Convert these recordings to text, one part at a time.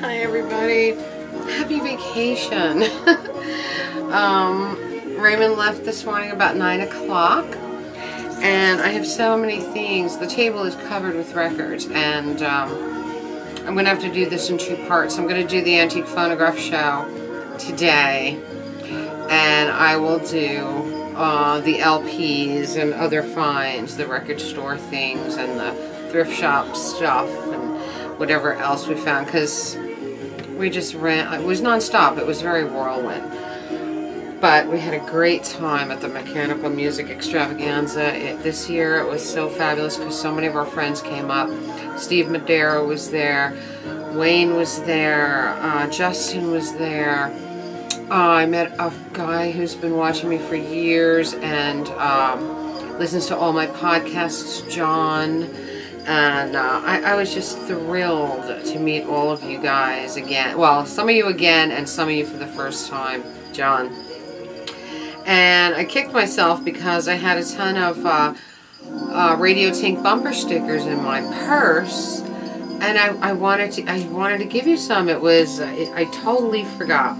Hi everybody. Happy vacation. um, Raymond left this morning about 9 o'clock and I have so many things. The table is covered with records and um, I'm going to have to do this in two parts. I'm going to do the Antique Phonograph Show today and I will do uh, the LPs and other finds, the record store things and the thrift shop stuff and whatever else we found because we just ran, it was non-stop, it was very whirlwind. But we had a great time at the Mechanical Music Extravaganza it, this year. It was so fabulous because so many of our friends came up. Steve Madero was there, Wayne was there, uh, Justin was there. Uh, I met a guy who's been watching me for years and um, listens to all my podcasts, John. And uh, I, I, was just thrilled to meet all of you guys again. Well, some of you again and some of you for the first time, John. And I kicked myself because I had a ton of uh, uh, Radio Tink bumper stickers in my purse. And I, I, wanted to I wanted to give you some. It was, I, I totally forgot.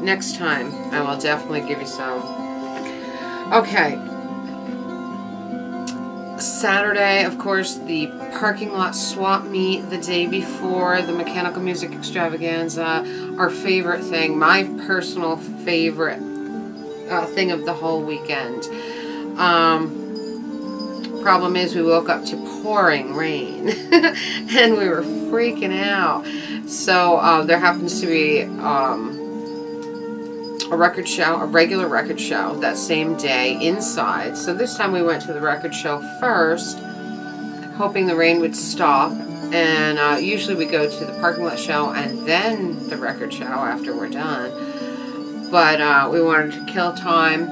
Next time, I will definitely give you some. Okay, Saturday, of course, the parking lot swap meet the day before the Mechanical Music Extravaganza. Our favorite thing, my personal favorite uh, thing of the whole weekend. Um, problem is we woke up to pouring rain and we were freaking out. So uh, there happens to be um, a record show, a regular record show that same day inside. So this time we went to the record show first, hoping the rain would stop. And uh, usually we go to the parking lot show and then the record show after we're done. But uh, we wanted to kill time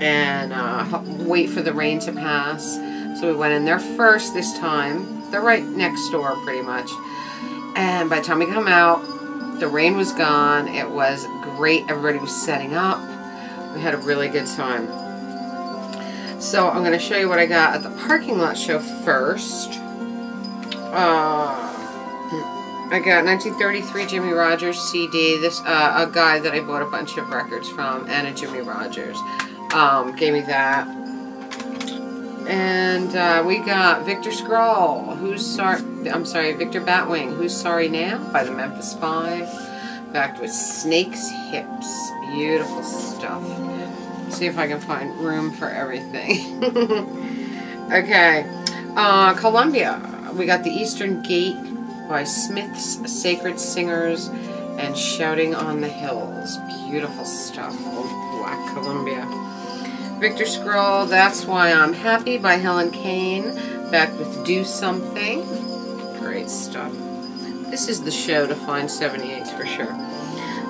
and uh, wait for the rain to pass. So we went in there first this time. They're right next door pretty much. And by the time we come out, the rain was gone. It was great. Everybody was setting up. We had a really good time. So I'm going to show you what I got at the parking lot show first. Uh, I got 1933 Jimmie Rodgers CD. This uh, a guy that I bought a bunch of records from, and a Jimmie Rodgers um, gave me that. And uh, we got Victor Scrawl, who's sorry, I'm sorry, Victor Batwing, who's sorry now by the Memphis Five. Backed with Snake's Hips, beautiful stuff. See if I can find room for everything. okay, uh, Columbia. We got the Eastern Gate by Smith's Sacred Singers and Shouting on the Hills. Beautiful stuff. Old Black Columbia. Victor Scroll, That's Why I'm Happy by Helen Kane. Back with Do Something. Great stuff. This is the show to find 78s for sure.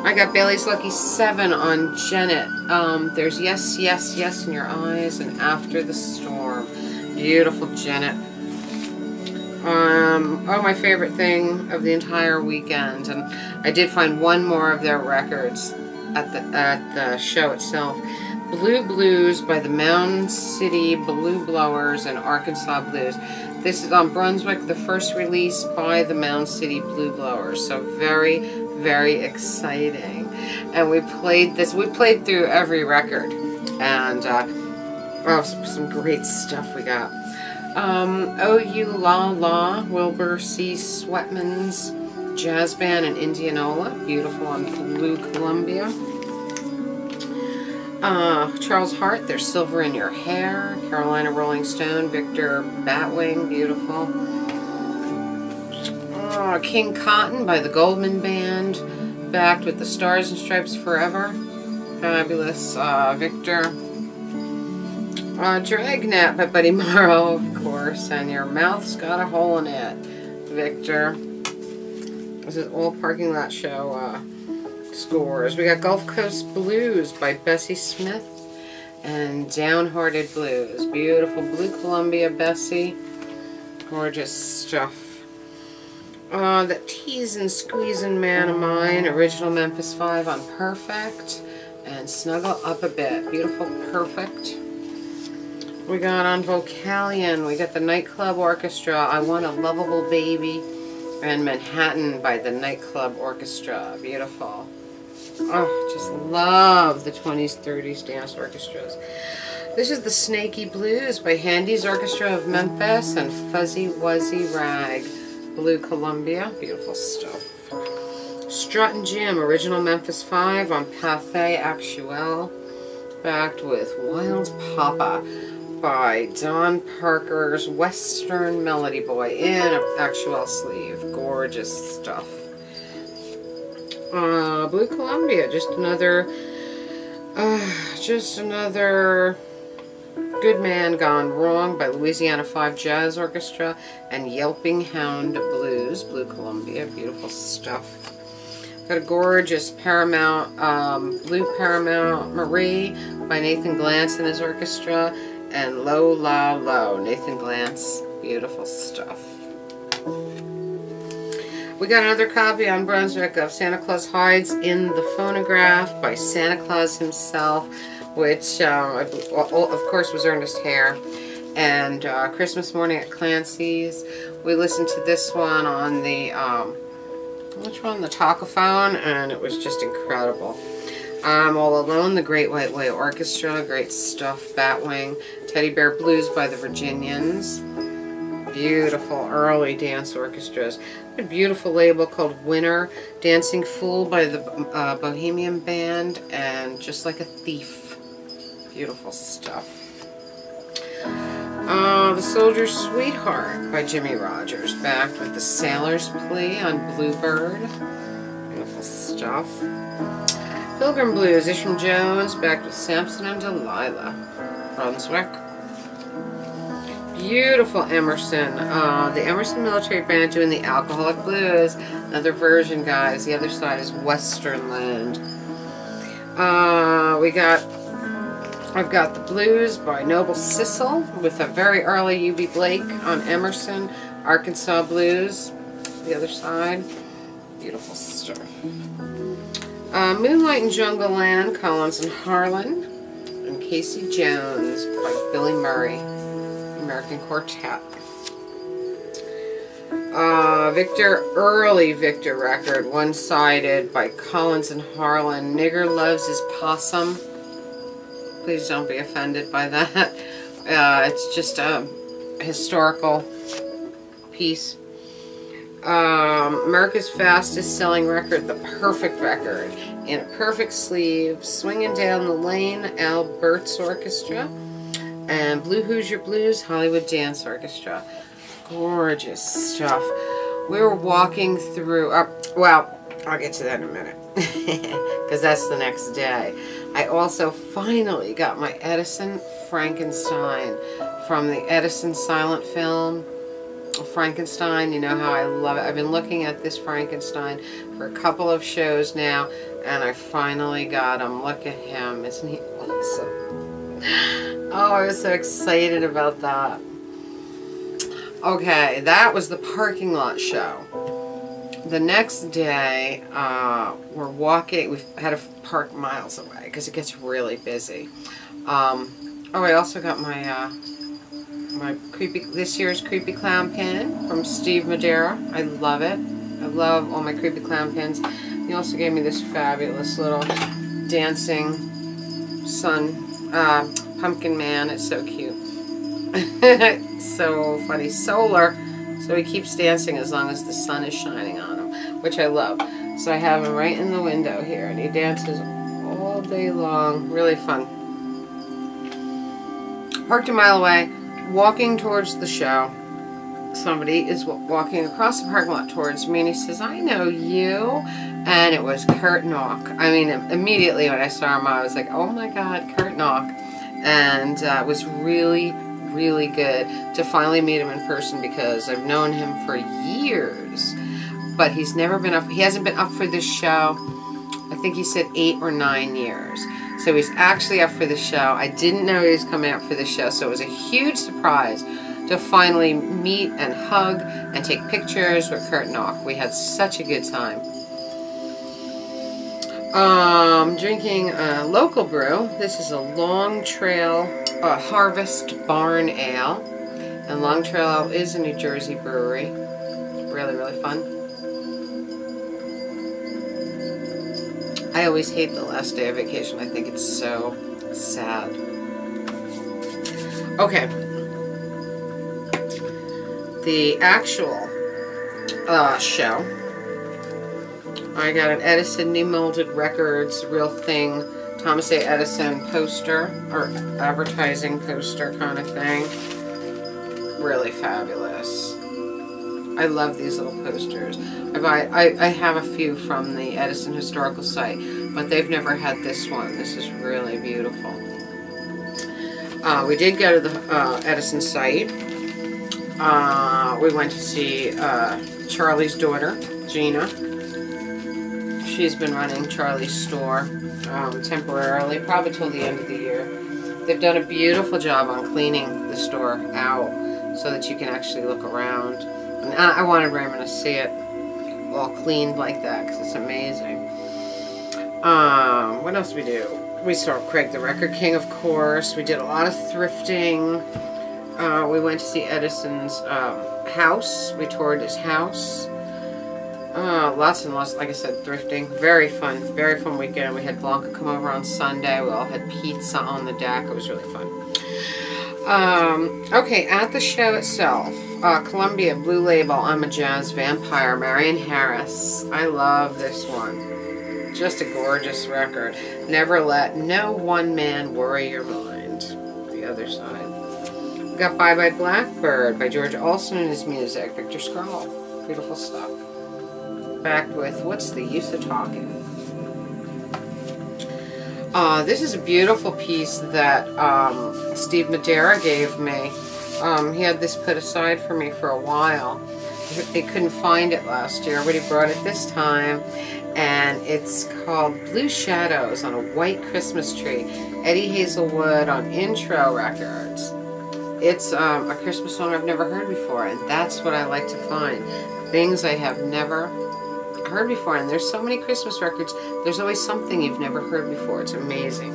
I got Bailey's Lucky 7 on Gennett. Um, there's Yes, Yes, Yes in Your Eyes and After the Storm. Beautiful Gennett. Um, oh, my favorite thing of the entire weekend. And I did find one more of their records at the, at the show itself. Blue Blues by the Mound City Blue Blowers and Arkansas Blues. This is on Brunswick, the first release by the Mound City Blue Blowers. So very, very exciting. And we played this, we played through every record. And, uh, oh, some, some great stuff we got. Um, Oh You La La, Wilbur C. Sweatman's Jazz Band in Indianola. Beautiful on Blue Columbia. Uh, Charles Hart, There's Silver in Your Hair. Carolina Rolling Stone, Victor Batwing, beautiful. Uh, King Cotton by the Goldman Band. Backed with the Stars and Stripes Forever. Fabulous. Uh, Victor. Uh, Dragnet by Buddy Morrow, of course. And Your Mouth's Got a Hole in It, Victor. This is all parking lot show. Scores. We got Gulf Coast Blues by Bessie Smith and Downhearted Blues. Beautiful Blue Columbia Bessie. Gorgeous stuff. Uh, that Teasing Squeezing Man of Mine, original Memphis 5 on Perfect. And Snuggle Up a Bit. Beautiful Perfect. We got on Vocalion, we got the Nightclub Orchestra, I Want a Lovable Baby. And Manhattan by the Nightclub Orchestra. Beautiful. Oh, just love the 20s, 30s dance orchestras. This is the Snaky Blues by Handy's Orchestra of Memphis and Fuzzy Wuzzy Rag. Blue Columbia. Beautiful stuff. Strut and Jim, original Memphis 5 on Pathé Actuelle. Backed with Wild Papa by Don Parker's Western Melody Boy in an Actuelle sleeve. Gorgeous stuff. Uh, Blue Columbia, just another, uh, just another Good Man Gone Wrong by Louisiana 5 Jazz Orchestra and Yelping Hound Blues, Blue Columbia, beautiful stuff. Got a gorgeous Paramount, um, Blue Paramount Marie by Nathan Glantz and his orchestra and Low La Low, Nathan Glantz, beautiful stuff. We got another copy on Brunswick of Santa Claus Hides in the Phonograph by Santa Claus himself, which um, of course was Ernest Hare. And uh, Christmas Morning at Clancy's. We listened to this one on the, um, which one? The Talkaphone, and it was just incredible. I'm All Alone, the Great White Way Orchestra, great stuff, Batwing, Teddy Bear Blues by the Virginians beautiful early dance orchestras. A beautiful label called Winner, Dancing Fool by the uh, Bohemian Band, and Just Like a Thief. Beautiful stuff. Uh, the Soldier's Sweetheart by Jimmie Rodgers, backed with the Sailor's Plea on Bluebird. Beautiful stuff. Pilgrim Blues, Isham Jones, backed with Samson and Delilah. Brunswick beautiful Emerson. Uh, the Emerson Military Band doing the Alcoholic Blues. Another version, guys. The other side is Westernland. Uh, we got, I've got the Blues by Noble Sissle with a very early Eubie Blake on Emerson. Arkansas Blues, the other side. Beautiful stuff. Uh, Moonlight in Jungle Land, Collins and Harlan. And Casey Jones by Billy Murray. American Quartet. Uh, Victor, early Victor record, one-sided by Collins and Harlan. Nigger loves his possum. Please don't be offended by that. Uh, it's just a historical piece. Um, America's fastest selling record, the perfect record, in a perfect sleeve, swinging down the lane, Al Bert's Orchestra and Blue Hoosier Blues Hollywood Dance Orchestra. Gorgeous stuff. We were walking through, uh, well, I'll get to that in a minute, because that's the next day. I also finally got my Edison Frankenstein from the Edison silent film. Frankenstein, you know how I love it. I've been looking at this Frankenstein for a couple of shows now, and I finally got him. Look at him. Isn't he awesome? Oh, I was so excited about that. Okay, that was the parking lot show. The next day, uh, we're walking, we had to park miles away because it gets really busy. Um, oh, I also got my, uh, my creepy, this year's Creepy Clown pin from Steve Madeira. I love it. I love all my Creepy Clown pins. He also gave me this fabulous little dancing sun, uh, Pumpkin Man. It's so cute. so funny. Solar. So he keeps dancing as long as the sun is shining on him, which I love. So I have him right in the window here, and he dances all day long. Really fun. Parked a mile away, walking towards the show. Somebody is walking across the parking lot towards me, and he says, I know you. And it was Kurt Nauck. I mean, immediately when I saw him, I was like, oh my god, Kurt Nauck and uh, it was really, really good to finally meet him in person because I've known him for years, but he's never been up, he hasn't been up for this show, I think he said eight or nine years. So he's actually up for the show. I didn't know he was coming up for the show, so it was a huge surprise to finally meet and hug and take pictures with Kurt Nauck. We had such a good time. Um, drinking a local brew. This is a Long Trail uh, Harvest Barn Ale. And Long Trail is a New Jersey brewery. Really, really fun. I always hate the last day of vacation. I think it's so sad. Okay. The actual uh, show. I got an Edison New Molded Records Real Thing Thomas A. Edison poster or advertising poster kind of thing. Really fabulous. I love these little posters. I, buy, I, I have a few from the Edison Historical Site, but they've never had this one. This is really beautiful. Uh, we did go to the uh, Edison site. Uh, we went to see uh, Charlie's daughter, Gina. She's been running Charlie's store um, temporarily, probably till the end of the year. They've done a beautiful job on cleaning the store out so that you can actually look around. And I, I wanted Raymond to see it all cleaned like that because it's amazing. Um, what else we do? We saw Craig the Record King, of course. We did a lot of thrifting. Uh, we went to see Edison's um, house. We toured his house. Lots and lots, like I said, thrifting. Very fun. Very fun weekend. We had Blanca come over on Sunday. We all had pizza on the deck. It was really fun. Um, okay, at the show itself, uh, Columbia Blue Label, I'm a Jazz Vampire, Marion Harris. I love this one. Just a gorgeous record. Never let no one man worry your mind. The other side. We got Bye Bye Blackbird by George Olsen and his music. Victor Scroll. Beautiful stuff. With What's the Use of Talking? Uh, this is a beautiful piece that um, Steve Madera gave me. Um, he had this put aside for me for a while. They couldn't find it last year, but he brought it this time. And it's called Blue Shadows on a White Christmas Tree. Eddie Hazelwood on Intro Records. It's um, a Christmas song I've never heard before, and that's what I like to find. Things I have never heard before. And there's so many Christmas records, there's always something you've never heard before. It's amazing.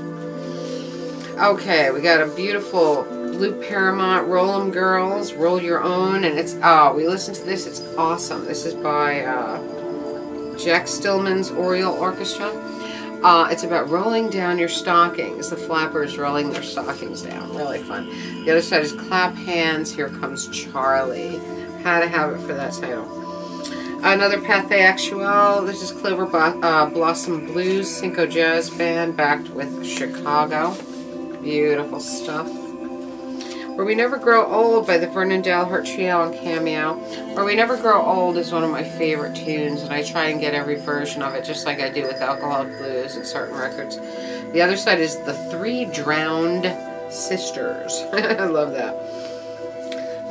Okay, we got a beautiful Blue Paramount Roll 'em Girls, Roll Your Own, and it's, oh, we listened to this, it's awesome. This is by uh, Jack Stillman's Oriole Orchestra. Uh, it's about rolling down your stockings, the flappers rolling their stockings down. Really fun. The other side is Clap Hands, Here Comes Charlie. Had to have it for that title. Another Pathé Actuelle. This is Clover uh, Blossom Blues, Synco Jazz Band, backed with Chicago. Beautiful stuff. Where We Never Grow Old by the Vernon Dalhart Trio and Cameo. Where We Never Grow Old is one of my favorite tunes, and I try and get every version of it, just like I do with Alcoholic Blues and certain records. The other side is The Three Drowned Sisters. I love that.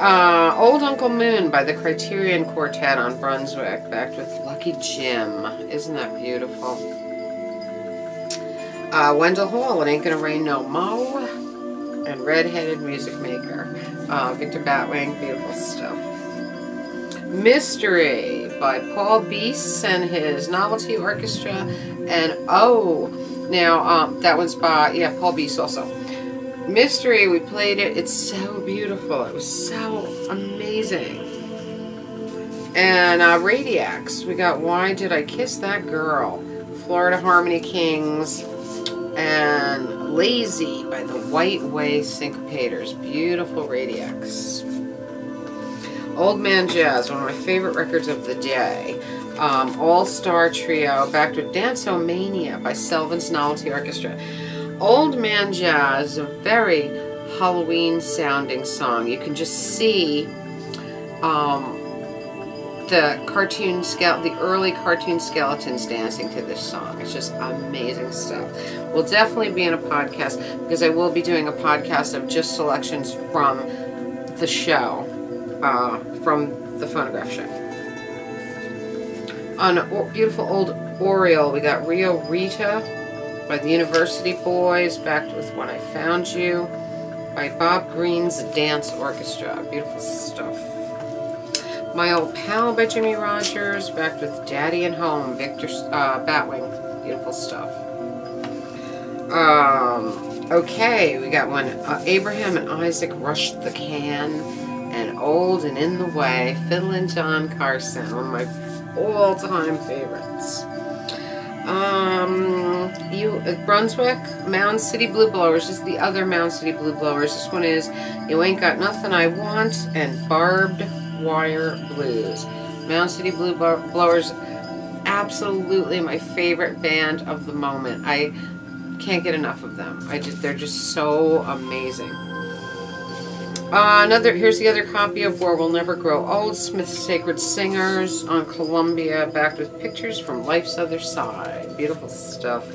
Uh, Old Uncle Moon by the Criterion Quartet on Brunswick, backed with Lucky Jim. Isn't that beautiful? Uh, Wendell Hall, It Ain't Gonna Rain No Mo and Redheaded Music Maker. Uh, Victor Batwing, beautiful stuff. Mystery by Paul Biese and his Novelty Orchestra. And oh, now um, that one's by, yeah, Paul Biese also. Mystery, we played it. It's so beautiful. It was so amazing. And uh, Radiex, we got Why Did I Kiss That Girl? Florida Harmony Kings and Lazy by the White Way Syncopators. Beautiful Radiex. Old Man Jazz, one of my favorite records of the day. Um, All-Star Trio, backed with Dance-O-Mania by Selvins Novelty Orchestra. Old Man Jazz, a very Halloween-sounding song. You can just see um, the cartoon the early cartoon skeletons dancing to this song. It's just amazing stuff. We'll definitely be in a podcast because I will be doing a podcast of just selections from the show, uh, from the phonograph show. On beautiful old Oriole, we got Rio Rita by the University Boys, backed with When I Found You by Bob Green's Dance Orchestra. Beautiful stuff. My Old Pal by Jimmie Rodgers, backed with Daddy and Home, Victor uh, Batwing. Beautiful stuff. Um, okay, we got one. Uh, Abraham and Isaac Rushed the Can, and Old and in the Way, Fiddlin' John Carson, one of my all-time favorites. Um, you uh, Brunswick Mound City Blue Blowers this is the other Mound City Blue Blowers. This one is You Ain't Got Nothing I Want and Barbed Wire Blues. Mound City Blue Blowers, absolutely my favorite band of the moment. I can't get enough of them. I just they're just so amazing. Uh, another here's the other copy of Where We Never Grow Old, Smith's Sacred Singers on Columbia, backed with pictures from life's other side. Beautiful stuff.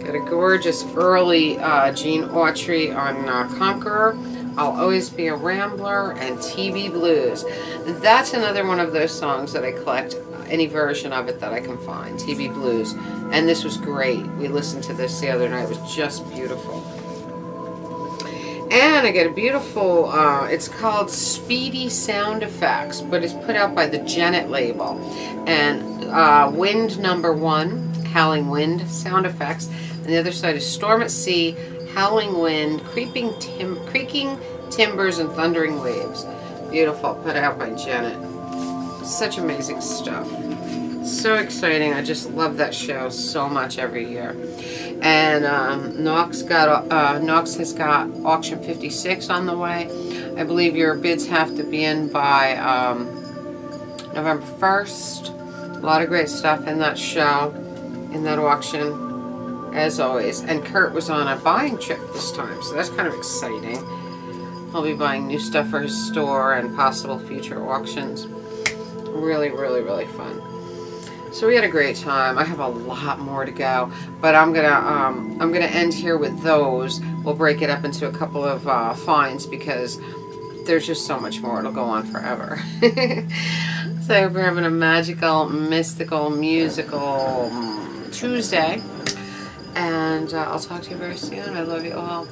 Got a gorgeous early uh, Gene Autry on uh, Conqueror. I'll Always Be a Rambler and TB Blues. That's another one of those songs that I collect any version of it that I can find, TB Blues. And this was great. We listened to this the other night. It was just beautiful. And I get a beautiful, uh, it's called Speedy Sound Effects, but it's put out by the Gennett label. And uh, Wind Number One, Howling Wind Sound Effects. And the other side is Storm at Sea, Howling Wind, Creeping tim Creaking Timbers, and Thundering Waves. Beautiful, put out by Gennett. Such amazing stuff. So exciting. I just love that show so much every year. And um, Nauck's got uh, Nauck's has got auction 56 on the way. I believe your bids have to be in by um, November 1st. A lot of great stuff in that show, in that auction, as always. And Kurt was on a buying trip this time, so that's kind of exciting. I'll be buying new stuff for his store and possible future auctions. Really, really, really fun. So we had a great time. I have a lot more to go, but I'm gonna um, I'm gonna end here with those. We'll break it up into a couple of uh, finds because there's just so much more. It'll go on forever. so you're having a magical, mystical, musical um, Tuesday, and uh, I'll talk to you very soon. I love you all.